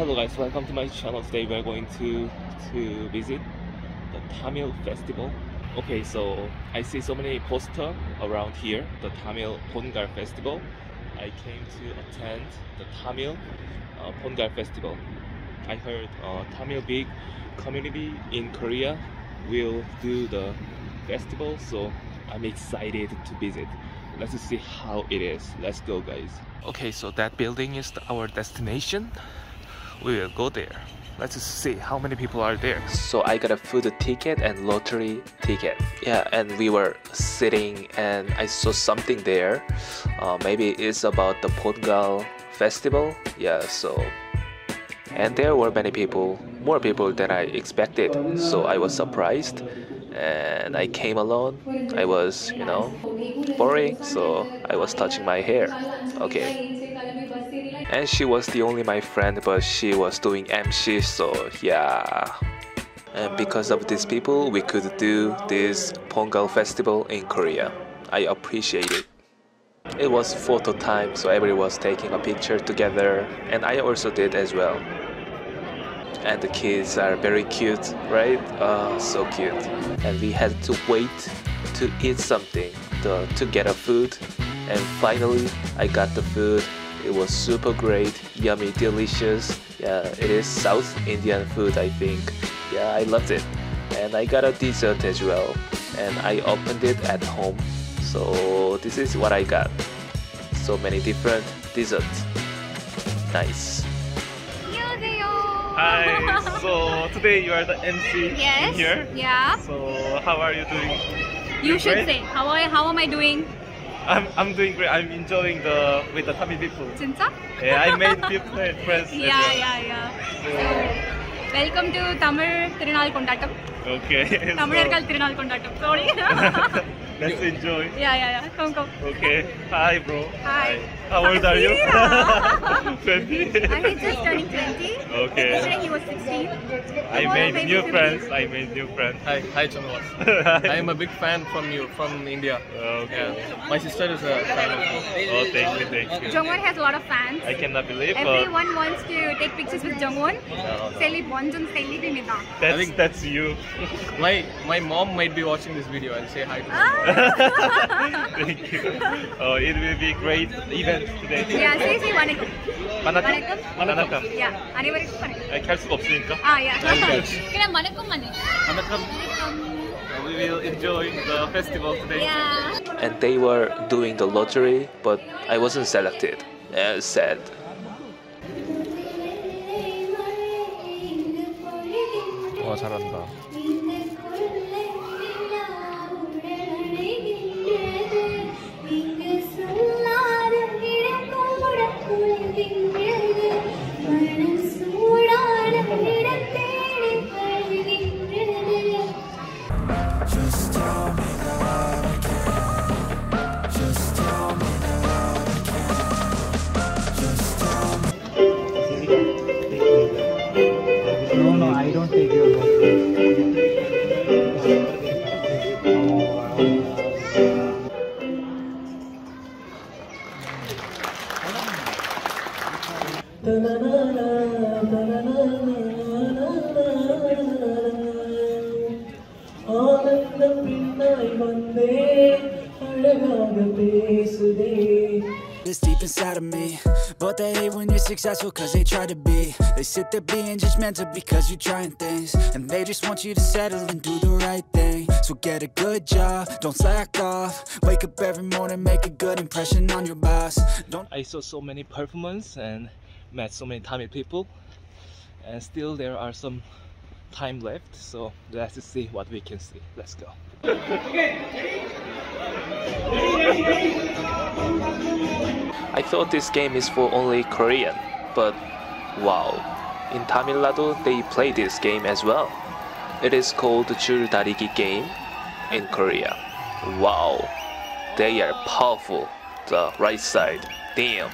Hello guys, welcome to my channel. Today we're going to to visit the Tamil festival. Okay, so I see so many posters around here, the Tamil Pongal festival. I came to attend the Tamil uh, Pongal festival. I heard uh, Tamil big community in Korea will do the festival, so I'm excited to visit. Let's see how it is. Let's go, guys. Okay, so that building is our destination. We will go there. Let's see how many people are there. So I got a food ticket and lottery ticket. Yeah, and we were sitting and I saw something there. Uh, maybe it's about the Pongal festival. Yeah, so and there were many people, more people than I expected. So I was surprised and I came alone. I was, you know, boring, so I was touching my hair. Okay. And she was the only my friend, but she was doing MC, so yeah. And because of these people, we could do this Pongal festival in Korea. I appreciate it. It was photo time, so everyone was taking a picture together, and I also did as well. And the kids are very cute, right? Oh, so cute. And we had to wait to eat something, to, to get a food. And finally, I got the food it was super great, yummy, delicious. Yeah, it is South Indian food, I think. Yeah, I loved it. And I got a dessert as well. And I opened it at home. So this is what I got. So many different desserts. Nice. Hi, so today you are the MC yes, here. Yeah. So how are you doing? You doing should great? say. How, I, how am I doing? I'm, I'm doing great. I'm enjoying the with the Tamil people. 진짜? Yeah, I made people friends. yeah, well. yeah, yeah. So, welcome to Tamil Tirunal Kondattam. Okay. Tamil. Tirunal Kondattam. Sorry. Let's enjoy. Yeah, yeah, yeah. Come, come. Okay. Hi, bro. Hi. How old are you? 20? I'm just turning 20. Okay. Yesterday he was 16. I made new friends. I made new friends. Hi, hi, Chanwas. I am a big fan from you, from India. Okay. Yeah. My sister is a fan of you. Oh, thank you, thank you. Jongwon has a lot of fans. I cannot believe Everyone uh, wants to take pictures with Jongwon. Sally Bonjun, That's, that's you. my, my mom might be watching this video I'll say hi to ah! me. Thank you. Oh, it will be great event today. Yeah, say say Wanakam. Wanakam? Wanakam. Yeah, 아니면 Wanakam. I can't 갈수 없으니까. Ah, yeah. 그냥 Wanakam Wanakam. Uh, we will enjoy the festival today. Yeah. And they were doing the lottery, but I wasn't selected. Uh, sad. 와 잘한다. Successful cause they try to be They sit there being judgmental because you're trying things And they just want you to settle and do the right thing So get a good job, don't slack off Wake up every morning, make a good impression on your boss Don't I saw so many performances and met so many Tamil people, and still there are some time left. So let's see what we can see. Let's go. I thought this game is for only Korean, but wow. In Tamil Nadu, they play this game as well. It is called Darigi game in Korea. Wow. They are powerful. The right side. Damn.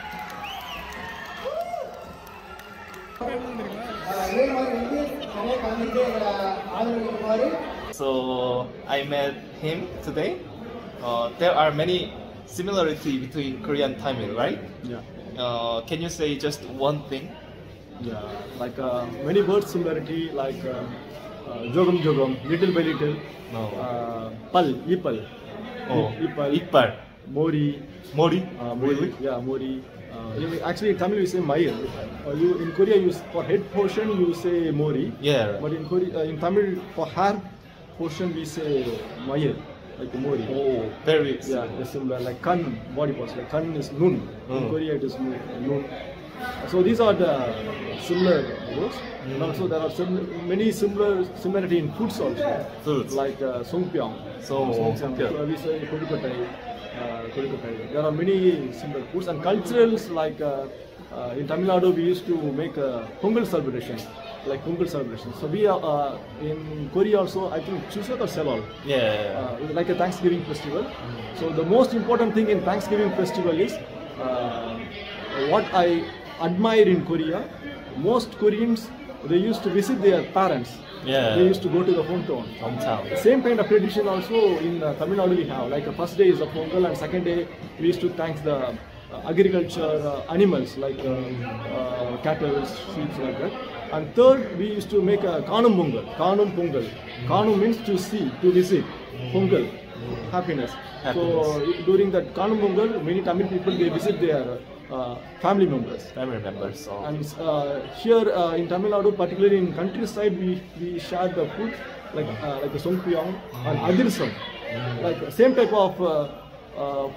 So I met him today. Uh, there are many similarity between Korean Tamil, right? Yeah. Uh, can you say just one thing Yeah, like uh, many words similarity like uh, uh, jogam jogam, little by little. No. Uh, pal, ipal. Oh, ipal. Ipar. Mori. Mori. Uh, mori. Yeah, mori. Uh, you- actually, in Tamil we say mayil. Uh, you in Korea, you for head portion you say mori. Yeah. But in Korea, uh, in Tamil for hair portion we say mayil, like mori. Oh, very. Yeah, it's similar. Like kan body parts. Like kan is nun. In Mm. Korea it is nun. nun. So these are the similar words. And also there are sim- many similar similarity in foods also. Foods. Like uh, songpyeon. So, Songpyeon. So we say kozhukattai. Uh. There are many similar foods and cultures like uh, uh, in Tamil Nadu we used to make a Pongal celebration. Like Pongal celebration. So we are uh, in Korea also I think Chuseok or Seollal Yeah. uh, like a Thanksgiving festival. So the most important thing in Thanksgiving festival is uh, what I admire in Korea. Most Koreans they used to visit their parents. Yeah. They used to go to the hometown. Hometown. Same kind of tradition also in uh, Tamil Nadu we have. Like the first day is the Pongal and second day we used to thank the uh, agriculture uh, animals like uh, uh, cattle, sheep like that. And third we used to make a Kanum Pongal. Kanum Pongal. Kanum means to see, to visit. Pongal. Happiness. So during that Kanum Pongal, many Tamil people they visit their uh, family members. Family members. Oh. And uh, here uh, in Tamil Nadu, particularly in countryside, we, we share the food like uh, like the songpyeon and adhirasam. Like uh, same type of uh, uh,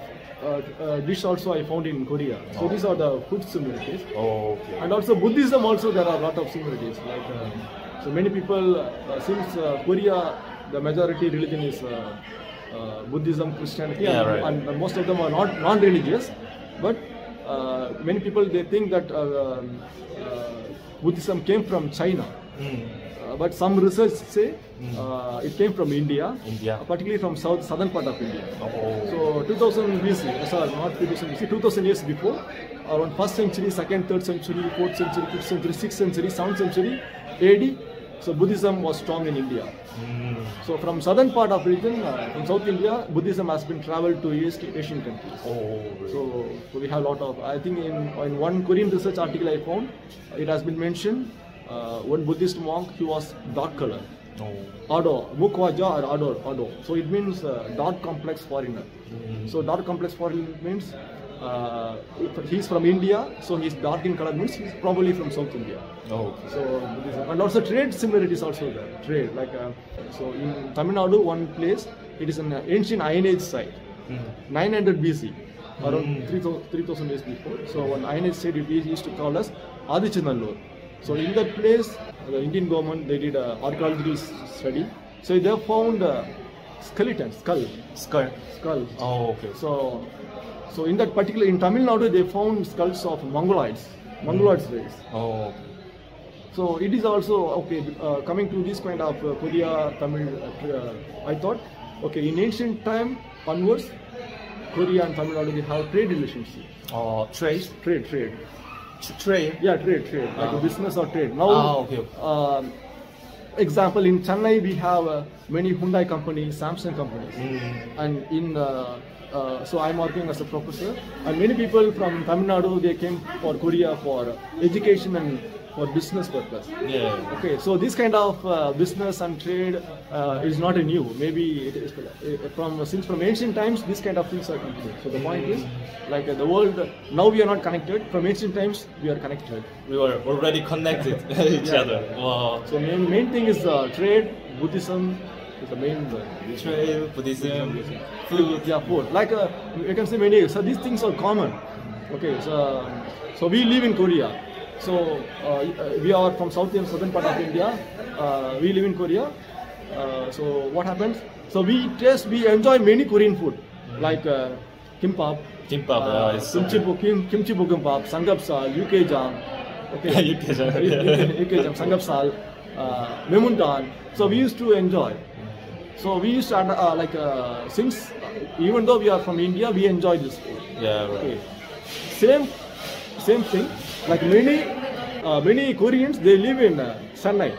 dish also I found in Korea. So these are the food similarities. Oh, okay. And also Buddhism also there are a lot of similarities. Like uh, so many people uh, since uh, Korea the majority religion is uh, uh, Buddhism, Christianity, Yeah, and, right. and most of them are not non-religious. But uh, many people they think that uh, um, uh, Buddhism came from China. Mm. But some research say uh, it came from India, India. uh, particularly from south southern part of India. Oh. So 2000 BC, sorry, not 2000 BC, 2000 years before, around first century, second, third century, fourth century, fifth century, sixth century, seventh century, AD. So Buddhism was strong in India. Mm. So from southern part of region, uh, from South India, Buddhism has been traveled to East Asian countries. Oh. So, so we have a lot of. I think in, in one Korean research article I found, it has been mentioned. Uh, one Buddhist monk, he was dark color. Oh. Ado, Mukhoja or Ado, Ado. So it means uh, dark complex foreigner. So dark complex foreigner means uh, he's from India, so he's dark in color means he's probably from South India. Oh. So Buddhism. and also trade similarities also there. Trade like uh, so in Tamil Nadu, one place it is an ancient Iron Age site, 900 BC, around 3000 3000 years before. So one Iron Age site it used to call as Adichanallur. So in that place, the Indian government they did a archaeological study. So they found uh, skeleton, skull, Skull. skull. Oh, okay. So, so in that particular in Tamil Nadu they found skulls of Mongoloids, Mongoloids race. Oh. So it is also okay. Uh, coming to this kind of uh, Korea, Tamil, uh, uh, I thought okay in ancient time onwards, Korea and Tamil Nadu they have trade relationship. Oh, trade. Trade, trade. Trade. Yeah, trade, trade. Like Ah. business or trade. Now, Ah, okay, um, example in Chennai we have uh, many Hyundai companies, Samsung companies, and in uh, uh, so I'm working as a professor, and many people from Tamil Nadu they came for Korea for education and for business purpose. Yeah. Okay, so this kind of uh, business and trade uh, is not a new. Maybe it is uh, from since from ancient times this kind of things are continued. So the point is, like uh, the world now we are not connected. From ancient times we are connected. We were already connected each Yeah. other. Wow. So main main thing is uh, trade, Buddhism is the main. Uh, Trade, Buddhism, food. yeah, food. Like uh, you can say many. So these things are common. Okay, so so we live in Korea. So uh, we are from south and southern part of India. Uh, we live in Korea. Uh, so what happens? So we taste, we enjoy many Korean food like uh, kimbap, Kimbap, uh, yeah, kimchi, bu- kim, kimchi bokkeumbap, samgyeopsal, ukejang. Okay, Ukejang, Uk- ukejang, samgyeopsal, uh, memundan. So we used to enjoy. So we used to uh, like uh, since uh, even though we are from India, we enjoy this food. Yeah, right. Okay. Same, same thing. Like many, uh, many Koreans, they live in uh, Chennai.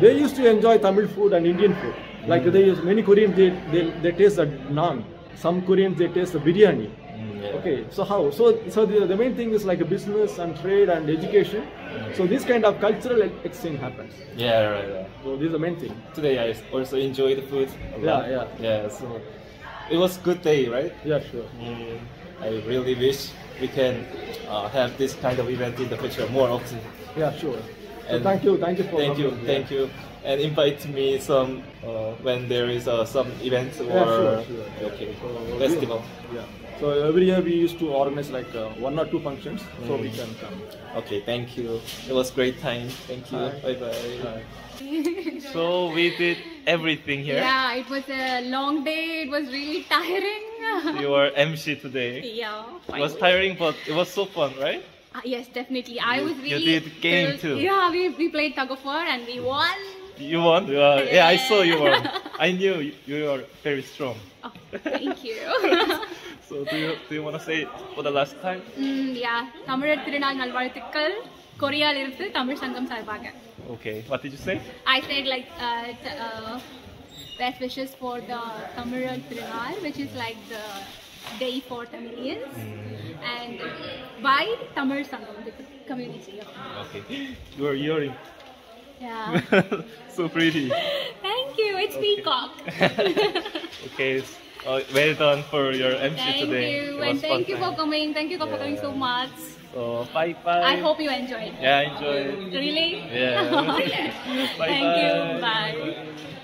They used to enjoy Tamil food and Indian food. Like they use many Koreans, they, they, they taste the naan. Some Koreans they taste the biryani. Mm, yeah. Okay, so how? So so the, the main thing is like a business and trade and education. So this kind of cultural exchange happens. Yeah, right. right. So this is the main thing. Today I also enjoy the food. a Yeah, yeah. Yeah, so it was good day, right? Yeah, sure. Mm, I really wish we can uh, have this kind of event in the future more often. Yeah, sure. So And thank you, thank you for Thank you, coming. thank you, and invite me some uh, when there is uh, some event or Yeah, sure, sure. okay So, we- festival. Yeah. So every year we used to organize like uh, one or two functions, so we Mm. can come. Okay, thank you. It was great time. Thank you. Bye. Bye bye. So we did everything here. Yeah, it was a long day. It was really tiring. You were MC today. yeah. It was finally. tiring, but it was so fun, right? Uh, yes, definitely. I was you really. did game thrilled. too. Yeah, we, we played tug of war and we won. You won? Uh, yeah, I saw you won. I knew you, you were very strong. Oh, thank you. So do you do you want to say it for the last time? mm, yeah, தமிழர் திருநாள் நல்வாழ்த்துக்கள் கொரியால இருந்து தமிழ் சங்கம் சார்பாக Okay. What did you say? I said like uh, uh, best wishes for the Tamil Tirunal, which is like the day for Tamilians, and by Tamil Sangam, the community. Okay. You're earring. Yeah. so pretty. Thank you. It's peacock. Okay. Uh, well done for your MC thank today. you, It and thank you for coming. Thank you for Yeah. coming so much. So bye bye. I hope you enjoyed. Yeah, enjoy. Really? Yeah. Oh, okay. bye Thank you. bye. Bye.